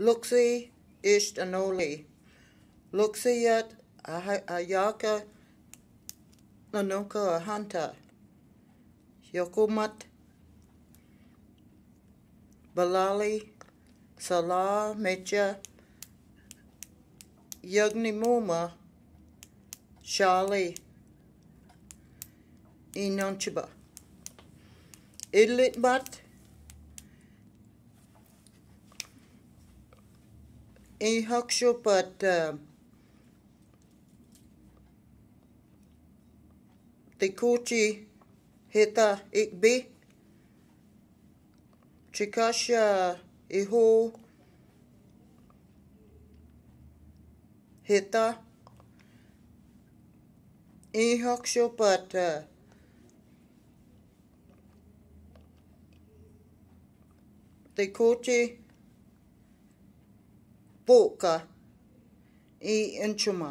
Luxi ist anoli. Luxiat ayaka nanuka ahanta. Yokumat Balali Salah Mecha Yugni Muma Shali Inonchiba Idlit I Hukshupat uh, the Kuchi Hita Ikbi Chikasha Iho Hita I Hukshupat uh, the Kuchi полка и энчума.